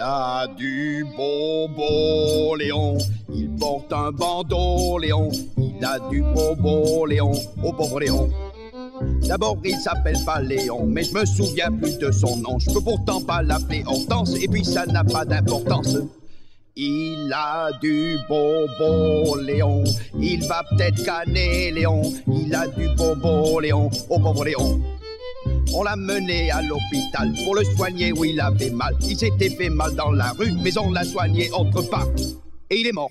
Il a du bobo, Léon. Il porte un bandeau, Léon. Il a du bobo, Léon. Oh pauvre Léon. D'abord, il s'appelle pas Léon, mais je me souviens plus de son nom. Je peux pourtant pas l'appeler Hortense, et puis ça n'a pas d'importance. Il a du bobo, Léon. Il va peut-être canner, Léon. Il a du bobo, Léon. Oh pauvre Léon. On l'a mené à l'hôpital pour le soigner où il avait mal. Il s'était fait mal dans la rue, mais on l'a soigné autre part. Et il est mort.